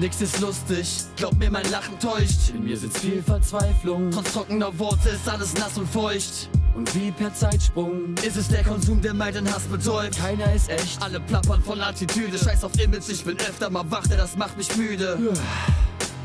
Nix ist lustig, glaub mir, mein Lachen täuscht. In mir sitzt viel Verzweiflung. Trotz trockener Worte ist alles nass und feucht. Und wie per Zeitsprung Ist es der Konsum, der meinen Hass betäubt? Keiner ist echt. Alle plappern von Attitüde, scheiß auf Image, ich bin öfter mal wach, das macht mich müde.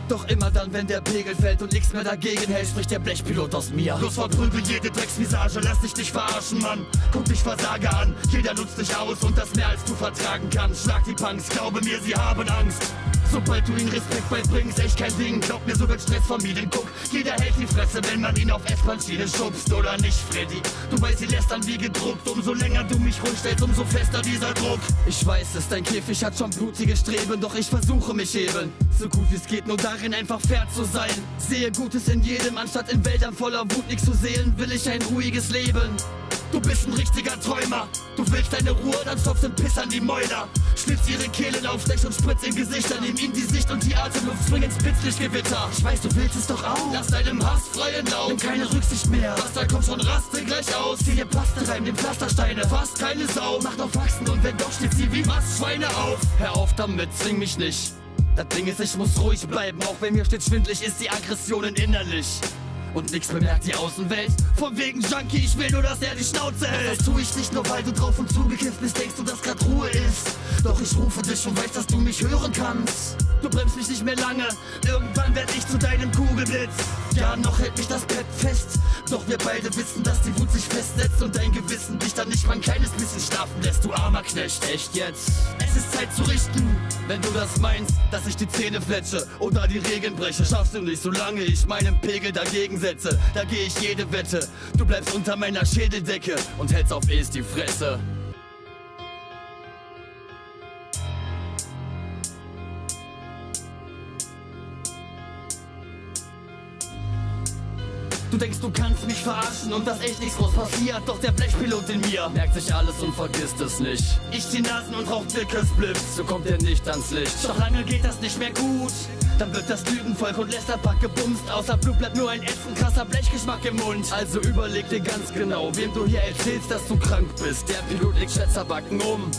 Doch immer dann, wenn der Pegel fällt und nichts mehr dagegen hält, spricht der Blechpilot aus mir. Los verprügel jede Drecksvisage, lass dich nicht verarschen, Mann. Guck dich Versage an, jeder nutzt dich aus und das mehr als du vertragen kannst. Schlag die Punks, glaube mir, sie haben Angst. Sobald du ihnen Respekt beibringst, echt kein Ding. Glaub mir, so wird Stress vermieden. Guck, jeder hält die Fresse, wenn man ihn auf S-Bahn-Schiene schubst, oder nicht, Freddy? Du weißt, sie lästern wie gedruckt. Umso länger du mich ruhig umso fester dieser Druck. Ich weiß es, dein Käfig hat schon blutige Streben, doch ich versuche mich eben. So gut wie es geht, nur darin einfach fair zu sein. Sehe Gutes in jedem, anstatt in Wäldern voller Wut nichts zu sehen, will ich ein ruhiges Leben. Du bist ein richtiger Träumer. Du willst deine Ruhe, dann stopfst den Piss an die Mäuler. Schlitz ihre Kehlen auf, stech und spritz in Gesichter. Nimm ihm die Sicht und die Atemluft, spring ins Blitzlichtgewitter. Ich weiß, du willst es doch auch. Lass deinem Hass freien Lauf. Nimm keine Rücksicht mehr. Was da kommt schon, raste gleich aus. Zieh dir Plaster rein, den Pflastersteine. Fast keine Sau. Mach doch Faxen und wenn doch, steht sie wie Mastschweine auf. Hör auf damit, zwing mich nicht. Das Ding ist, ich muss ruhig bleiben, auch wenn mir steht schwindlig ist die Aggressionen innerlich. Und nix bemerkt die Außenwelt. Von wegen Junkie, ich will nur, dass er die Schnauze hält. Das tu ich nicht nur, weil du drauf und zugekifft bist, denkst du, dass grad Ruhe ist. Doch ich rufe dich und weiß, dass du mich hören kannst. Du bremst mich nicht mehr lange, irgendwann werd ich zu deinem Kugelblitz. Ja, noch hält mich das Bett fest. Doch wir beide wissen, dass die Wut sich festsetzt und dein Gewissen dich dann nicht mal ein kleines bisschen schlafen lässt, du armer Knecht. Echt jetzt? Es ist Zeit zu richten. Wenn du das meinst, dass ich die Zähne fletsche oder die Regeln breche, schaffst du nicht, solange ich meinen Pegel dagegen setze. Da geh ich jede Wette. Du bleibst unter meiner Schädeldecke und hältst auf es die Fresse. Du denkst, du kannst mich verarschen und dass echt nichts groß passiert. Doch der Blechpilot in mir merkt sich alles und vergisst es nicht. Ich zieh Nasen und rauch dickes Blips. So kommt er nicht ans Licht. Doch lange geht das nicht mehr gut. Dann wird das Lügenvolk und Lästerpack gebumst. Außer Blut bleibt nur ein ätzend krasser Blechgeschmack im Mund. Also überleg dir ganz genau, wem du hier erzählst, dass du krank bist. Der Pilot legt Schätzerbacken um.